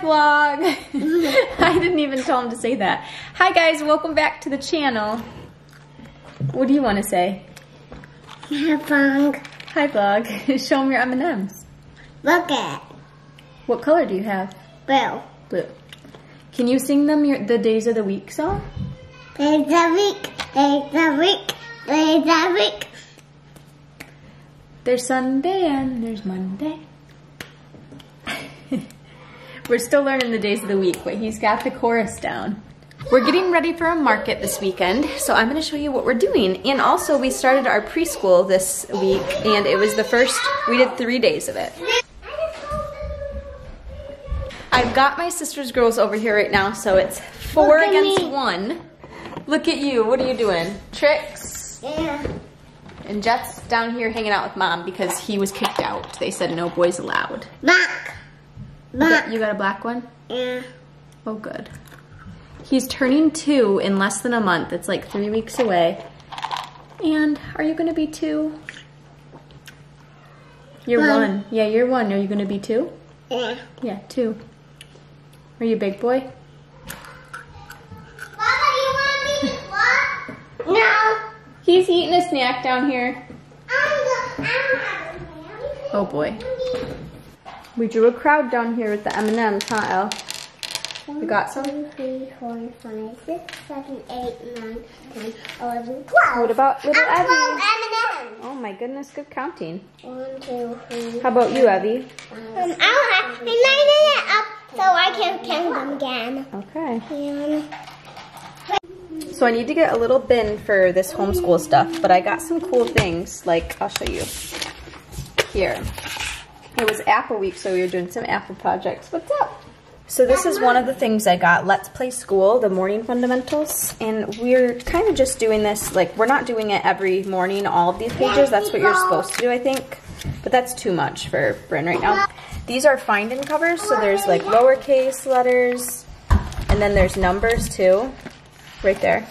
say that. Hi guys, welcome back to the channel. What do you want to say? Hi, vlog. Hi vlog. Show him your M&Ms. Look at What color do you have? Bill. Blue. Can you sing them your, the days of the week song? Days a week, days a week, days a week. There's Sunday and there's Monday. We're still learning the days of the week, but he's got the chorus down. We're getting ready for a market this weekend, so I'm gonna show you what we're doing. And also, we started our preschool this week, and it was the first, we did three days of it. I've got my sister's girls over here right now, so it's four against me. one. Look at you, what are you doing? Tricks? Yeah. And Jet's down here hanging out with mom because he was kicked out. They said no boys allowed. Black. You got, Black. you got a black one? Yeah. Oh, good. He's turning two in less than a month. It's like three weeks away. And are you gonna be two? You're One. one. Yeah, you're one. Are you gonna be two? Yeah. Yeah, two. Are you a big boy? Mama, you want me what? No. He's eating a snack down here. I'm the, I'm Oh boy. We drew a crowd down here with the M&Ms, huh, El? You got some? One, two, three, four, five, six, seven, eight, nine, ten, eleven, twelve. What about little I'm twelve Evie? M&Ms. Oh my goodness, good counting. One, two, three. How about you, Evie? Um, I'll have be lining it up so I can count them again. Okay. And So I need to get a little bin for this homeschool stuff, but I got some cool things, like, I'll show you. Here. It was Apple Week, so we were doing some Apple projects. What's up? So this is one of the things I got, Let's Play School, the morning fundamentals. And we're kind of just doing this, like, we're not doing it every morning, all of these pages. That's what you're supposed to do, I think. But that's too much for Bryn right now. These are find-in covers, so there's, like, lowercase letters, and then there's numbers, too right there.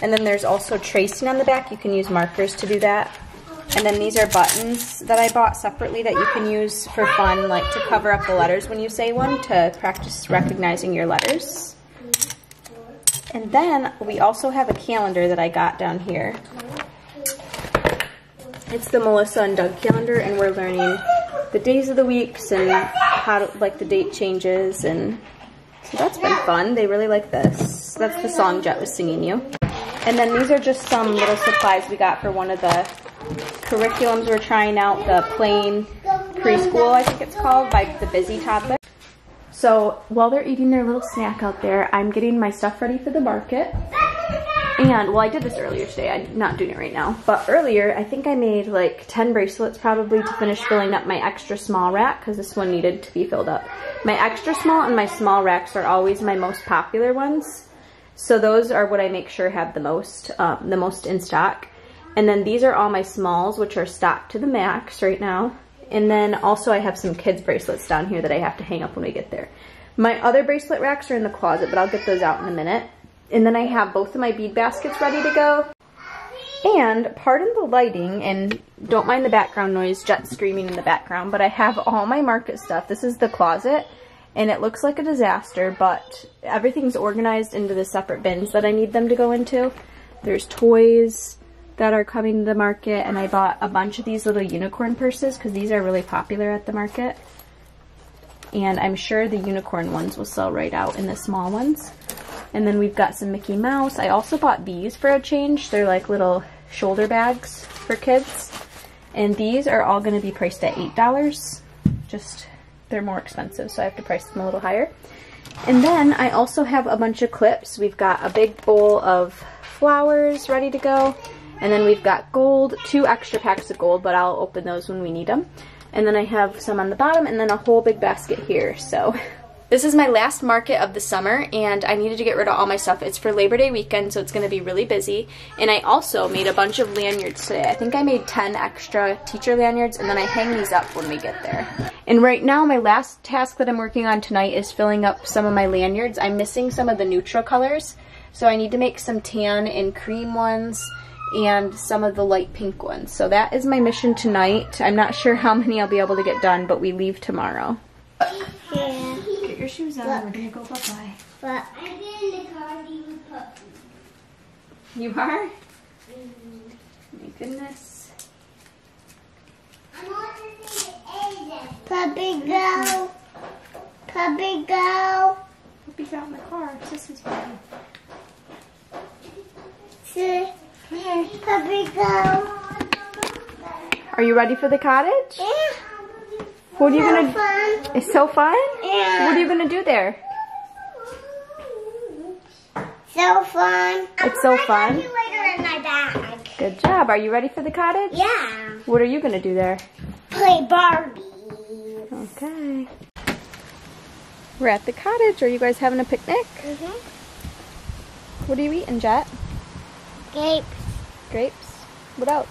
And then there's also tracing on the back. You can use markers to do that. And then these are buttons that I bought separately that you can use for fun, like to cover up the letters when you say one, to practice recognizing your letters. And then we also have a calendar that I got down here. It's the Melissa and Doug calendar, and we're learning the days of the weeks and how to, like the date changes and so that's been fun. They really like this. That's the song Jet was singing you. And then these are just some little supplies we got for one of the curriculums we're trying out, the Playing Preschool, I think it's called, by the Busy Toddler. So while they're eating their little snack out there, I'm getting my stuff ready for the market. And, well, I did this earlier today. I'm not doing it right now. But earlier, I think I made like 10 bracelets probably to finish filling up my extra small rack because this one needed to be filled up. My extra small and my small racks are always my most popular ones. So those are what I make sure have the most, um, the most in stock. And then these are all my smalls, which are stocked to the max right now. And then also I have some kids bracelets down here that I have to hang up when we get there. My other bracelet racks are in the closet, but I'll get those out in a minute. And then I have both of my bead baskets ready to go. And pardon the lighting and don't mind the background noise, Jet screaming in the background, but I have all my market stuff. This is the closet and it looks like a disaster, but everything's organized into the separate bins that I need them to go into. There's toys that are coming to the market and I bought a bunch of these little unicorn purses because these are really popular at the market. And I'm sure the unicorn ones will sell right out in the small ones. And then we've got some Mickey Mouse. I also bought these for a change. They're like little shoulder bags for kids. And these are all going to be priced at $8. Just, they're more expensive, so I have to price them a little higher. And then I also have a bunch of clips. We've got a big bowl of flowers ready to go. And then we've got gold, two extra packs of gold, but I'll open those when we need them. And then I have some on the bottom and then a whole big basket here. So this is my last market of the summer and I needed to get rid of all my stuff. It's for Labor Day weekend, so it's going to be really busy. And I also made a bunch of lanyards today. I think I made 10 extra teacher lanyards and then I hang these up when we get there. And right now my last task that I'm working on tonight is filling up some of my lanyards. I'm missing some of the neutral colors, so I need to make some tan and cream ones and some of the light pink ones. So that is my mission tonight. I'm not sure how many I'll be able to get done, but we leave tomorrow. Yeah. Get your shoes on. We're gonna go bye-bye. But I get in the car and you put You are? My goodness. I want to see Aiden. Puppy go. Puppy go. Hope you got in the car. This is fine. See. Are you ready for the cottage? Yeah. What are you gonna Fun. It's so fun? Yeah. What are you gonna do there? So fun. It's so fun? calculator in my bag. Good job. Are you ready for the cottage? Yeah. What are you gonna do there? Play Barbie. Okay. We're at the cottage. Are you guys having a picnic? Mm-hmm. What are you eating, Jet? Gape. Grapes? What else?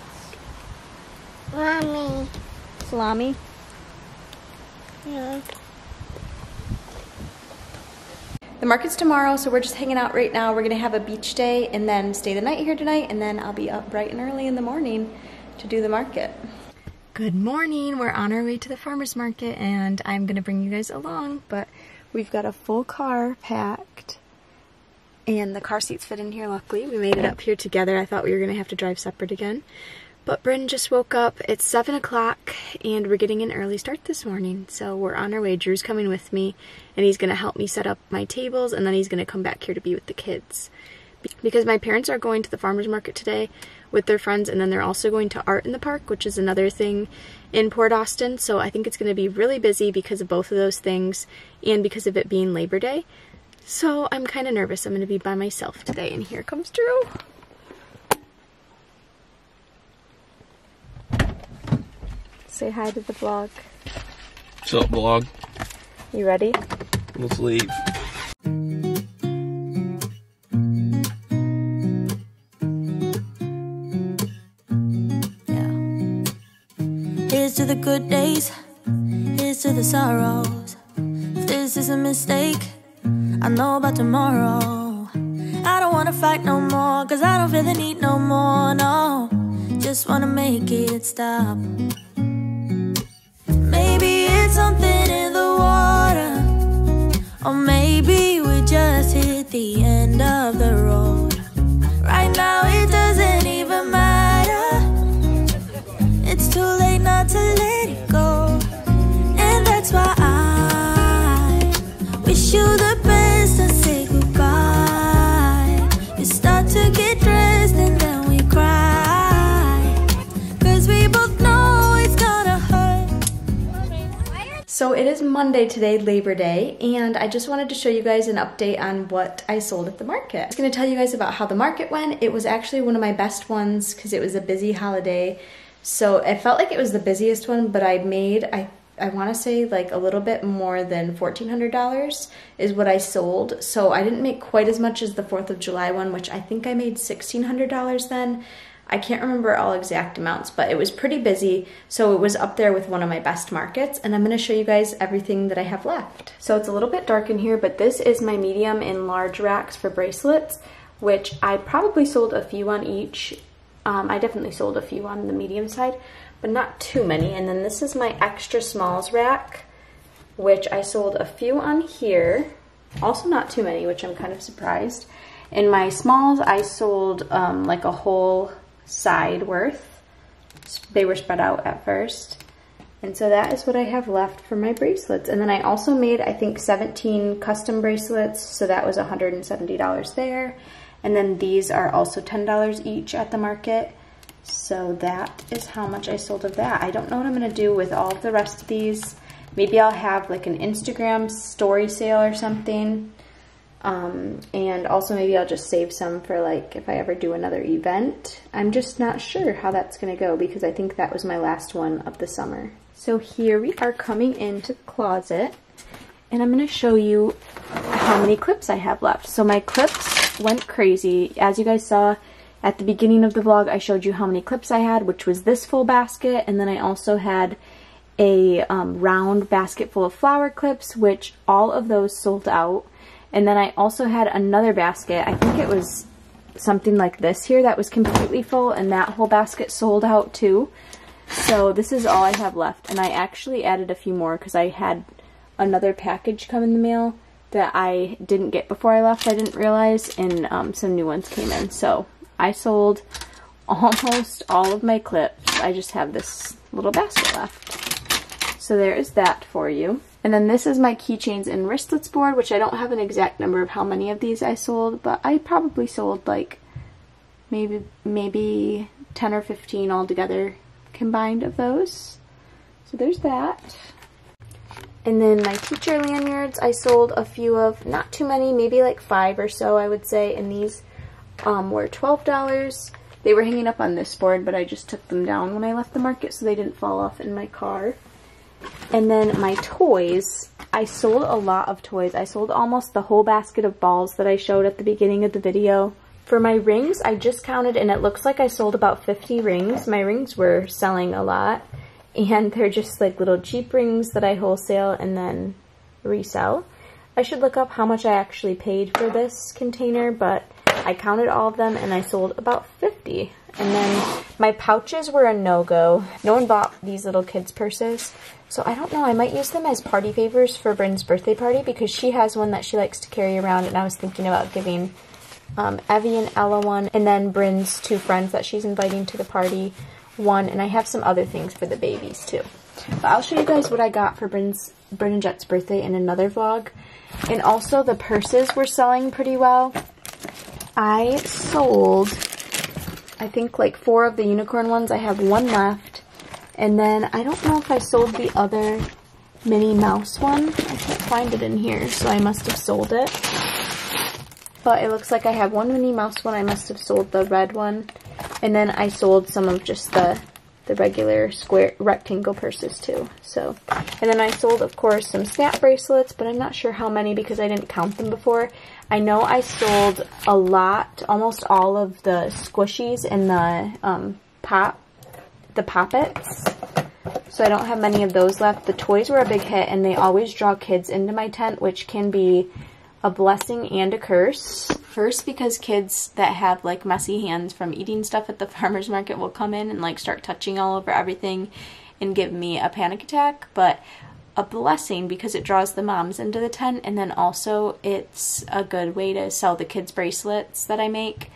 Mommy. Salami? Yeah. The market's tomorrow, so we're just hanging out right now. We're gonna have a beach day and then stay the night here tonight, and then I'll be up bright and early in the morning to do the market. Good morning. We're on our way to the farmer's market, and I'm gonna bring you guys along, but we've got a full car packed. And the car seats fit in here, luckily. We made it up here together. I thought we were gonna have to drive separate again. But Bryn just woke up. It's 7 o'clock and we're getting an early start this morning. So we're on our way. Drew's coming with me and he's going to help me set up my tables and then he's going to come back here to be with the kids. Because my parents are going to the farmer's market today with their friends and then they're also going to Art in the Park, which is another thing in Port Austin. So I think it's going to be really busy because of both of those things and because of it being Labor Day. So I'm kind of nervous. I'm going to be by myself today and here comes Drew. Say hi to the vlog. What's up, vlog? You ready? Let's leave. Yeah. Here's to the good days, here's to the sorrows. If this is a mistake, I know about tomorrow. I don't wanna fight no more, cause I don't feel the need no more, no. Just wanna make it stop. Maybe it's something in the water, or maybe we just hit the end of the road. It is Monday today, Labor Day, and I just wanted to show you guys an update on what I sold at the market. I'm gonna tell you guys about how the market went. It was actually one of my best ones because it was a busy holiday. So it felt like it was the busiest one, but I made, I I want to say like a little bit more than $1,400 is what I sold. So I didn't make quite as much as the 4th of July one, which I think I made $1,600 then. I can't remember all exact amounts, but it was pretty busy. So it was up there with one of my best markets. And I'm going to show you guys everything that I have left. So it's a little bit dark in here, but this is my medium and large racks for bracelets, which I probably sold a few on each. Um, I definitely sold a few on the medium side, but not too many. And then this is my extra smalls rack, which I sold a few on here. Also not too many, which I'm kind of surprised. In my smalls, I sold um, like a whole side worth. They were spread out at first. And so that is what I have left for my bracelets. And then I also made, I think, 17 custom bracelets. So that was $170 there. And then these are also $10 each at the market. So that is how much I sold of that. I don't know what I'm going to do with all the rest of these. Maybe I'll have like an Instagram story sale or something. Um, and also maybe I'll just save some for like if I ever do another event. I'm just not sure how that's going to go because I think that was my last one of the summer. So here we are coming into the closet and I'm going to show you how many clips I have left. So my clips went crazy. As you guys saw at the beginning of the vlog, I showed you how many clips I had, which was this full basket. And then I also had a um, round basket full of flower clips, which all of those sold out. And then I also had another basket, I think it was something like this here that was completely full and that whole basket sold out too. So this is all I have left and I actually added a few more because I had another package come in the mail that I didn't get before I left. I didn't realize, and um, some new ones came in. So I sold almost all of my clips. I just have this little basket left. So there is that for you. And then this is my keychains and wristlets board, which I don't have an exact number of how many of these I sold, but I probably sold like maybe maybe 10 or 15 altogether combined of those. So there's that. And then my teacher lanyards, I sold a few of, not too many, maybe like five or so I would say, and these um, were $12. They were hanging up on this board, but I just took them down when I left the market so they didn't fall off in my car. And then my toys, I sold a lot of toys. I sold almost the whole basket of balls that I showed at the beginning of the video. For my rings, I just counted and it looks like I sold about 50 rings. My rings were selling a lot. And they're just like little cheap rings that I wholesale and then resell. I should look up how much I actually paid for this container, but I counted all of them and I sold about 50. And then my pouches were a no-go. No one bought these little kids' purses. So I don't know, I might use them as party favors for Bryn's birthday party because she has one that she likes to carry around and I was thinking about giving um, Evie and Ella one and then Bryn's two friends that she's inviting to the party one and I have some other things for the babies too. But I'll show you guys what I got for Bryn's, Bryn and Jet's birthday in another vlog. And also the purses were selling pretty well. I sold, I think like four of the unicorn ones. I have one left. And then I don't know if I sold the other Minnie Mouse one. I can't find it in here, so I must have sold it. But it looks like I have one Minnie Mouse one. I must have sold the red one. And then I sold some of just the the regular square rectangle purses too. So, and then I sold, of course, some snap bracelets, but I'm not sure how many because I didn't count them before. I know I sold a lot, almost all of the squishies and the um, pop, the poppets. So I don't have many of those left. The toys were a big hit, and they always draw kids into my tent, which can be a blessing and a curse. First, because kids that have like messy hands from eating stuff at the farmer's market will come in and like start touching all over everything and give me a panic attack. But a blessing because it draws the moms into the tent and then also it's a good way to sell the kids bracelets that I make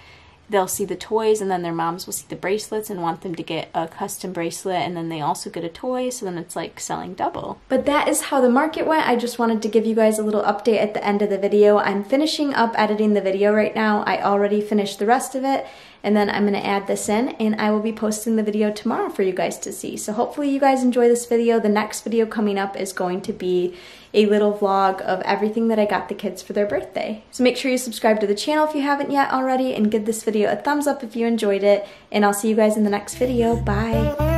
they'll see the toys and then their moms will see the bracelets and want them to get a custom bracelet and then they also get a toy so then it's like selling double. But that is how the market went. I just wanted to give you guys a little update at the end of the video. I'm finishing up editing the video right now. I already finished the rest of it and then I'm to add this in and I will be posting the video tomorrow for you guys to see. So hopefully you guys enjoy this video. The next video coming up is going to be a little vlog of everything that I got the kids for their birthday. So make sure you subscribe to the channel if you haven't yet already and give this video a thumbs up if you enjoyed it and I'll see you guys in the next video. Bye!